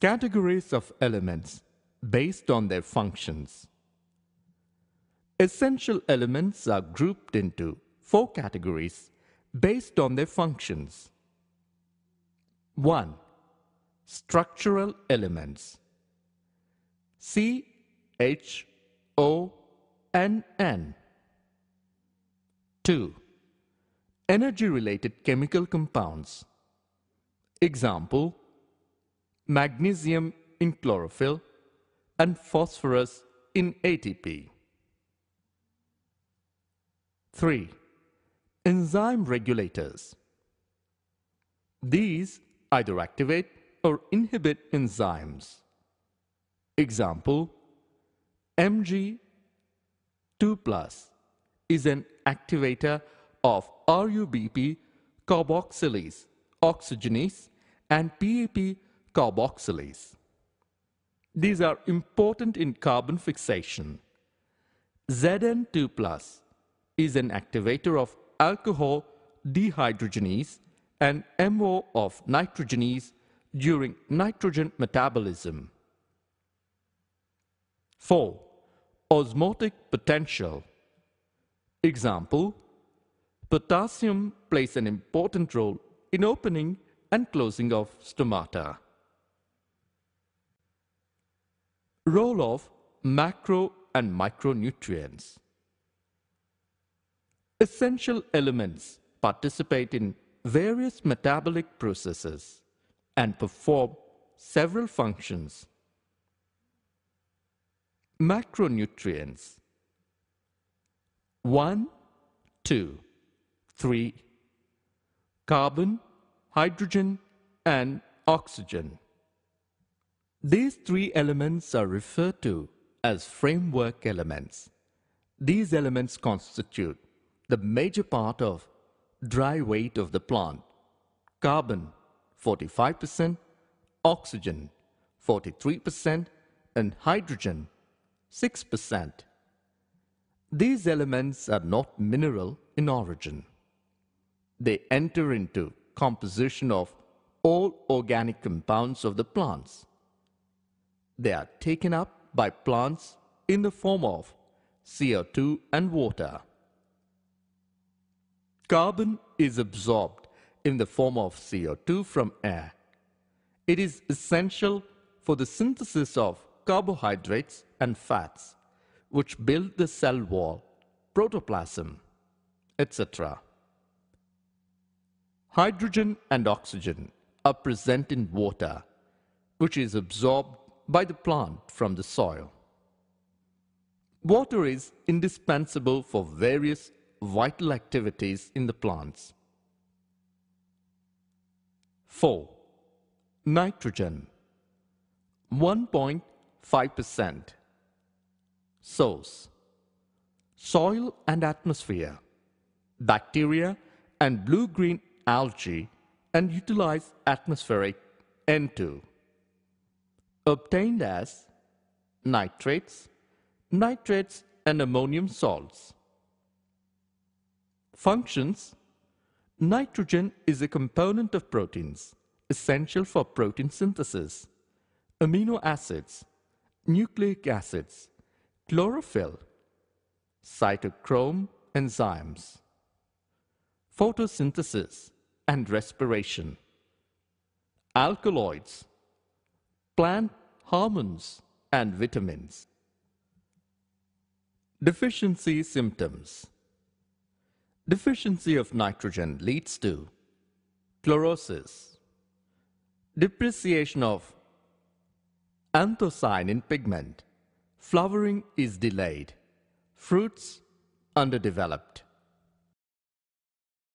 Categories of elements based on their functions. Essential elements are grouped into four categories based on their functions. 1. Structural elements C, H, O, N, N. 2. Energy-related chemical compounds. Example, magnesium in chlorophyll and phosphorus in ATP. 3. Enzyme regulators. These either activate or inhibit enzymes. Example, Mg2 plus is an activator of RUBP carboxylase oxygenase and PEP carboxylase. These are important in carbon fixation. Zn2 plus is an activator of alcohol dehydrogenase and MO of nitrogenase during nitrogen metabolism. 4. Osmotic potential. Example, potassium plays an important role in opening and closing of stomata. Role of macro and micronutrients. Essential elements participate in various metabolic processes and perform several functions. Macronutrients 1, 2, 3, carbon, hydrogen, and oxygen. These three elements are referred to as framework elements. These elements constitute the major part of dry weight of the plant. Carbon 45%, oxygen 43%, and hydrogen 6%. These elements are not mineral in origin. They enter into composition of all organic compounds of the plants they are taken up by plants in the form of CO2 and water. Carbon is absorbed in the form of CO2 from air. It is essential for the synthesis of carbohydrates and fats, which build the cell wall, protoplasm, etc. Hydrogen and oxygen are present in water, which is absorbed by the plant from the soil. Water is indispensable for various vital activities in the plants. 4. Nitrogen 1.5% Source Soil and atmosphere Bacteria and blue-green algae and utilize atmospheric N2 obtained as nitrates, nitrites and ammonium salts. Functions Nitrogen is a component of proteins, essential for protein synthesis. Amino acids, nucleic acids, chlorophyll, cytochrome enzymes, photosynthesis and respiration, alkaloids, plant hormones and vitamins. Deficiency symptoms. Deficiency of nitrogen leads to chlorosis, depreciation of anthocyanin pigment, flowering is delayed, fruits underdeveloped.